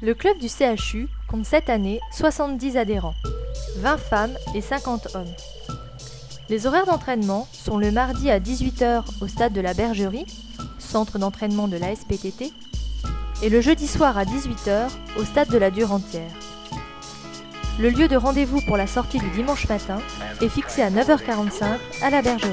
Le club du CHU compte cette année 70 adhérents, 20 femmes et 50 hommes. Les horaires d'entraînement sont le mardi à 18h au stade de la Bergerie, centre d'entraînement de la SPTT, et le jeudi soir à 18h au stade de la Durantière. Le lieu de rendez-vous pour la sortie du dimanche matin est fixé à 9h45 à la Bergerie.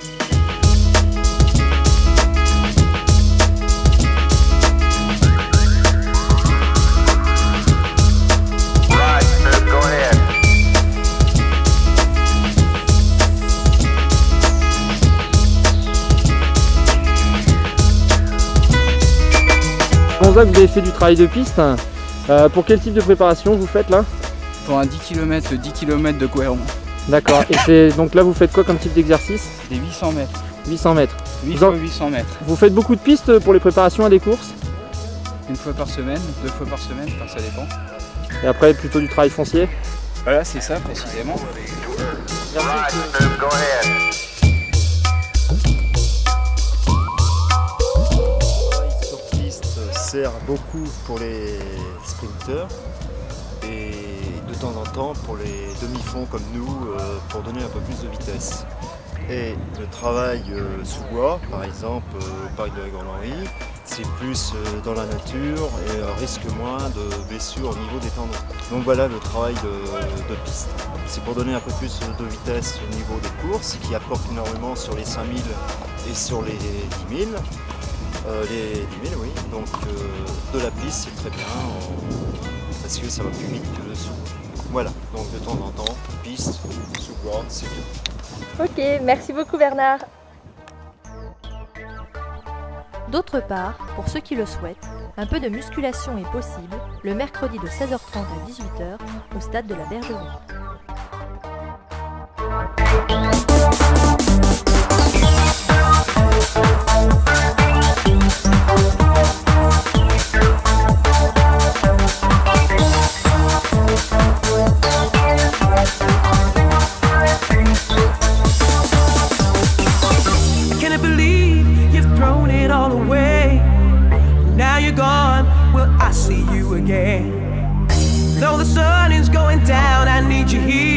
Vous avez fait du travail de piste. Euh, pour quel type de préparation vous faites là Pour un 10 km, 10 km de cohérent. D'accord. Et c'est donc là vous faiaites quoi comme type d'exercice Des 800 mètres. 800 mètres. 8 fois 800 mètres. Vous faites beaucoup de pistes pour les préparations à des courses Une fois par semaine, deux fois par semaine, ça dépend. Et après plutôt du travail foncier Voilà, c'est ça précisément. Beaucoup pour les sprinteurs et de temps en temps pour les demi-fonds comme nous euh, pour donner un peu plus de vitesse. Et le travail euh, sous bois, par exemple euh, au parc de la Grande Henri, c'est plus dans la nature et risque moins de blessures au niveau des tendons. Donc voilà le travail de, de piste. C'est pour donner un peu plus de vitesse au niveau des courses qui apporte énormément sur les 5000 et sur les 10 000. Euh, les 10 000, oui. Donc euh, de la piste, c'est très bien parce que ça va plus vite que le sous. Voilà, donc de temps en temps, piste, sous-bois, c'est bien. Ok, merci beaucoup Bernard. D'autre part, pour ceux qui le souhaitent, un peu de musculation est possible le mercredi de 16h30 à 18h au stade de la Bergerie.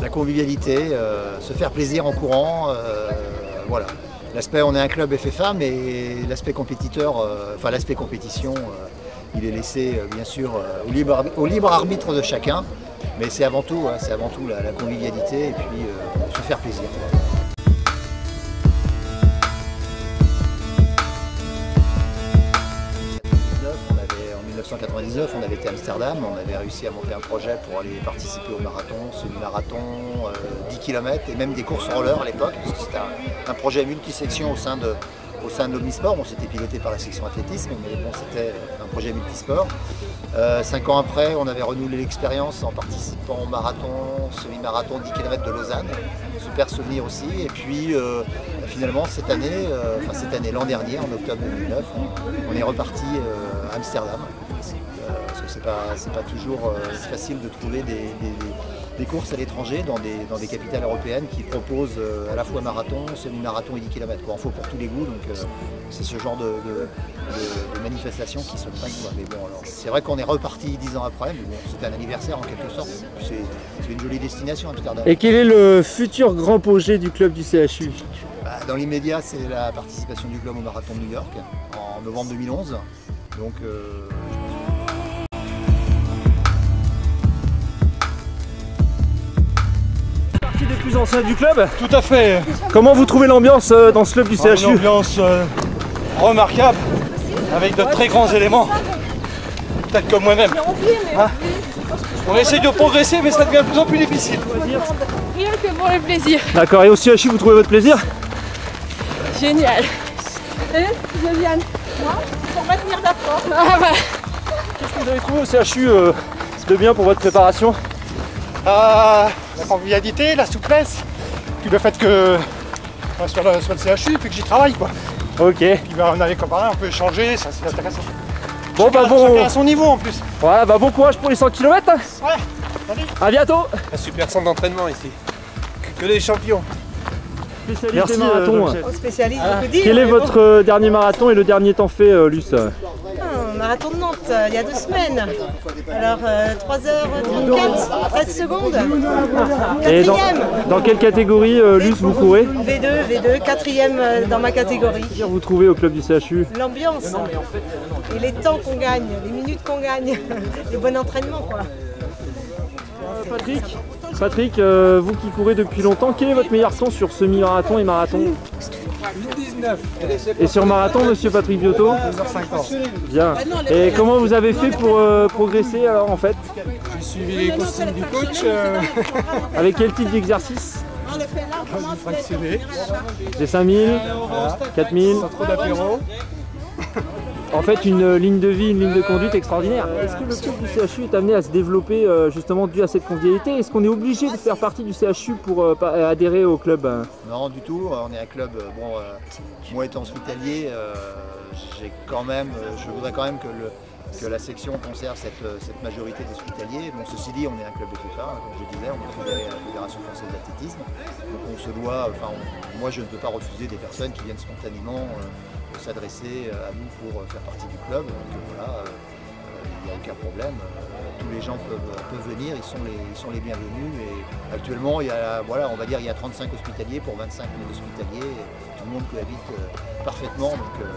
la convivialité, euh, se faire plaisir en courant, euh, voilà. L'aspect, on est un club FFA, mais l'aspect compétiteur, enfin l'aspect compétition, il est laissé bien sûr au libre, arbitre de chacun. Mais c'est avant tout, hein, c'est avant tout la, convivialité et puis se faire plaisir. 1999, on avait été à Amsterdam, on avait réussi à monter un projet pour aller participer au marathon, semi-marathon, 10 km et même des courses roller à l'époque, parce que c'était un, projet multisection au sein de. On s'était piloté par la section athlétisme, mais bon, c'était un projet multisport. Euh, cinq ans après, on avait renouvelé l'expérience en participant au marathon, semi-marathon 10 km de Lausanne. Super souvenir aussi. Et puis euh, finalement, cette année, euh, enfin cette année, l'an dernier, en octobre 2009, on, est reparti Amsterdam c'est pas, pas toujours euh, facile de trouver des, courses à l'étranger dans des, dans des capitales européennes qui proposent euh, à la fois marathon, semi-marathon et 10 km. Il en faut pour tous les goûts, donc euh, c'est ce genre de, manifestations qui se prennent. Mais bon, c'est vrai qu'on est reparti 10 ans après, mais bon, c'est un anniversaire en quelque sorte. C'est une jolie destination Amsterdam. Et quel est le futur grand projet du club du CHU bah, Dans l'immédiat, c'est la participation du club au marathon de New York en novembre 2011. Donc des plus anciens du club Tout à fait. Comment vous trouvez l'ambiance euh, dans ce club du CHU Une ambiance euh, remarquable, avec de très grands éléments, peut-être comme moi-même. Hein on essaie de progresser, mais ça devient de plus en plus difficile. Rien que pour le plaisir. D'accord, et au CHU, vous trouvez votre plaisir Génial. Et Josiane Moi Pour maintenir la Ah bah. Qu'est-ce que vous avez trouvé au CHU euh, de bien pour votre préparation? Ah, la convivialité, la souplesse, puis le fait que ouais, sur, le, CHU, puis que j'y travaille quoi. Ok. Puis bah, on a les copains, on peut échanger, ça c'est intéressant. Bon bah bon. à son niveau en plus. Voilà, bah bon courage pour les 100 km. Ouais, salut. À bientôt. Un super centre d'entraînement ici. Que, que des champions. Merci marathon. On spécialise Ah. dire. Quel est votre euh, dernier marathon et le dernier temps fait, euh, Luce? Ah, marathon de Nantes, euh, il y a deux semaines. Alors, euh, 3h34, 13 secondes. Et dans, Quatrième. dans quelle catégorie, euh, Luce, vous courez? V2, V2, quatrième euh, dans ma catégorie. Vous trouvez au club du CHU L'ambiance et les temps qu'on gagne, les minutes qu'on gagne, le bon entraînement quoi. Patrick? Patrick, euh, vous qui courez depuis longtemps, quel est votre meilleur temps sur semi-marathon et marathon 19. Et sur marathon, monsieur Patrick Biotto 2h50. Bien. Et comment vous avez fait pour euh, progresser alors en fait J'ai suivi les consignes du coach. euh, Avec quel type d'exercice j'ai fractionné. Des 5000 Voilà. 4000 Pas trop d'apéro. En fait, une euh, ligne de vie, une ligne de conduite extraordinaire. Est-ce que le club du CHU est amené à se développer euh, justement dû à cette convivialité? Est-ce qu'on est obligé de faire partie du CHU pour euh, adhérer au club euh Non, du tout. On est un club, bon, euh, moi étant hospitalier, euh, j'ai quand même, je voudrais quand même que, le- que la section conserve cette, cette majorité d'hospitaliers. Bon, ceci dit, on est un club de départ, comme je disais, on est à la Fédération française d'athlétisme. Donc on se doit, enfin, on- moi je ne peux pas refuser des personnes qui viennent spontanément euh, s'adresser euh, à nous pour euh, faire partie du club. Donc euh, voilà, il n'y a aucun problème. Tous les gens peuvent, peuvent venir, ils sont, les, ils sont les bienvenus. Et actuellement, il y a, voilà, on va dire, il y a 35 hospitaliers pour 25 000 hospitaliers. Et tout le monde cohabite parfaitement, donc voilà,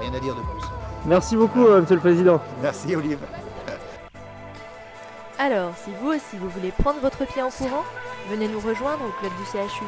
rien à dire de plus. Merci beaucoup, monsieur le président. Merci Olive. Alors, si vous aussi vous voulez prendre votre pied en courant, venez nous rejoindre au club du CHU.